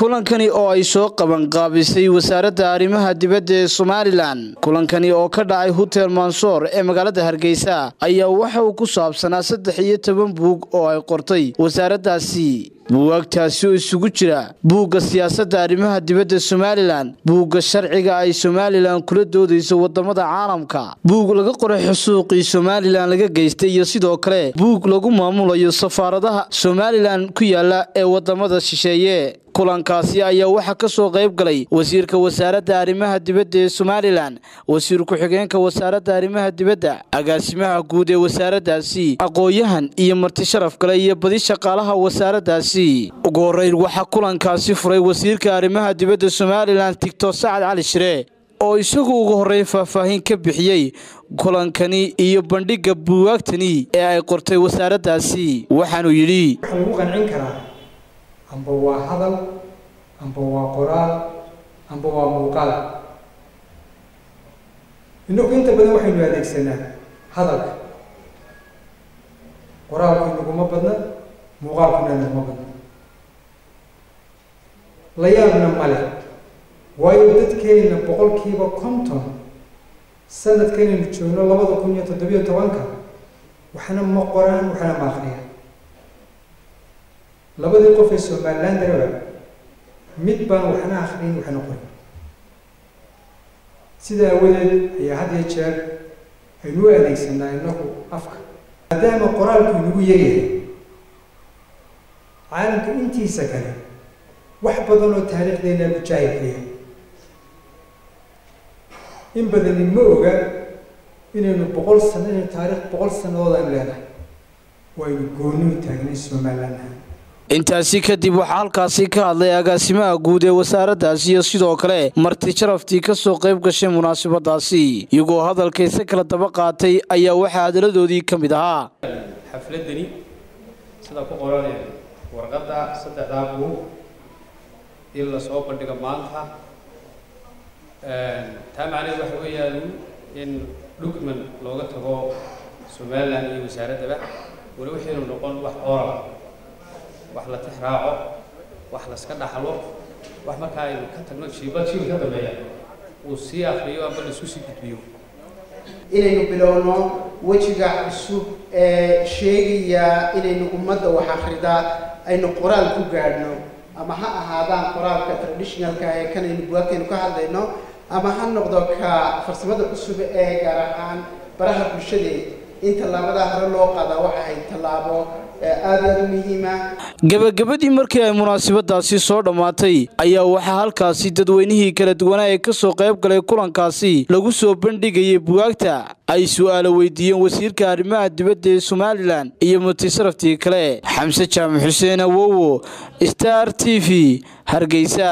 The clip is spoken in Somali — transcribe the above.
kulankani oo ay soo qabanqaabisay wasaaradda arrimaha dibadda ee somalilan kulankani oo ka dhacay hotel mansoor ee magaalada hargeysa ayaa waxa uu ku saabsanaa saddex iyo toban buug oo ay qortay wasaaraddaasi. Buugaagtaasi oo isugu jira buugga siyaasadda arrimaha dibadda somalilan buugga sharciga ay somalilan kula doodayso waddamada caalamka buug laga qoray xusuuqii somalilan laga geystay iyo sidoo kale buug lagu maamulayo safaaradaha somalilan ku yaalla ee waddamada shisheeye kulankaasi ayaa waxaa ka soo qayb galay wasiirka wasaaradda arrimaha dibadda ee somalilan wasiir ku-xigeenka wasaaradda arrimaha dibadda agaasimaha guud ee wasaaraddaasi aqoon-yahan iyo marti sharaf kale iyo badi shaqaalaha wasaaraddaasi. Ugu horreyn waxaa kulankaasi furay wasiirka arrimaha dibadda somalilan tigtor sacad cali shire oo isagu ugu horreyn faahfaahin ka bixiyey kulankani iyo bandhigga buugaagtani ee ay qortay wasaaraddaasi. Waxaanuu yidhi amba waa hadal amba waa qoraal amba waa muuqaal. Inagu inta badan waxaynu adeegsanaa hadalka. Qoraalku inaguma badna muuqaalkuna inaguma badna. La yaabna male waayo dadkeenna boqolkiiba konton sanadkanaynu joogno labada kun iyo toddobiyo tobanka waxna ma qoraan waxna ma aqriyaan labadii qof ee somalilan daraba mid baan waxna akriyin waxna qorin. Sidaa awadeed ayaa had iyo jeer aynu u adeegsanaa inagu afka maadaama qoraalku inagu yaryahay caalamka intiisa kale wax badan oo taariikhdeena mujaahidkaya in badani ma oga inaynu boqol sano inaynu taarikh boqol sannadood aynu leedahay. Oo aynu gooni u taagnay somalilan intaasi kadib waxaa halkaasi ka hadlay agaasimaha guud ee wasaaraddaasi iyo sidoo kale marti sharaftii ka soo qayb gashay munaasabadaasi. Iyagoo hadalkayse kala daba qaatay ayaa waxaa hadaladoodii ka mid ahaa. Xafladani sida ku qoran warqadda saddexdaa buug in la soo bandhigo maanta taa macnaheed waxa weeyaan in document looga tago somalilan iyo wasaaraddaba weli waxaynu noqon wax oral wax la tixraaco wax laska dhaxlo wax markaa aynu ka tagno jiiba. Jiil ka dambeeya. Uu sii akriyo amba la isku sii gudbiyo. Inaynu bilowno wejiga cusub ee sheegaya inaynu ummadda wax akhridaa aynu qoraal ku gaadhno ama ha ahaadaan qoraalka traditionalka ee kanaynu bugaagtaynu ka hadlayno ama ha noqdo ka farsamada cusub ee gaar ahaan baraha bulshadeed in tallaabadaa hore loo qaadaa waxa ahayd tallaabo gebagabadii markii ay munaasabadaasi soo dhammaatay ayaa waxaa halkaasi dadweynihii kala duwanaa ee ka soo qayb galay kulankaasi lagu soo bandhigayay bugaagta ay su'aalo weydiiyeen wasiirka arrimaha dibadda ee somalilan iyo mutisaraftii kale. Xamse jaamac xuseen awowo star t v hargeysa